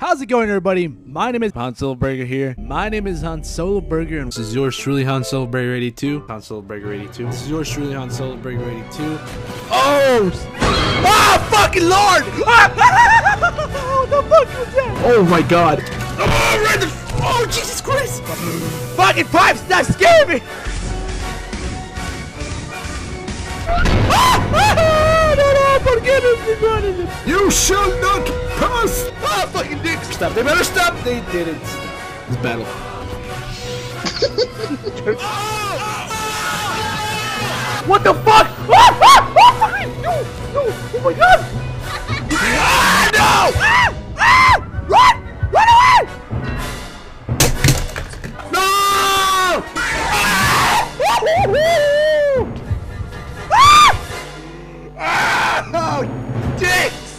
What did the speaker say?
How's it going, everybody? My name is Han Solo Burger here. My name is Han Solo Burger, and this is yours truly, Han Solo Burger 82. Han Solo Burger 82. This is yours truly, Han Solo Burger 82. Oh! Oh, fucking lord! what the fuck was that? Oh my god. Oh, right the Oh, Jesus Christ! Fucking pipes, that scared me! Ah, ah, ah! No, no, ¿por qué no se mueren? You shall not stop. They better stop. They didn't stop. This battle. what the fuck? no, no, oh my god! ah, no! Ah, ah, run! Run away! No! Ah! ah! ah! Oh, dicks!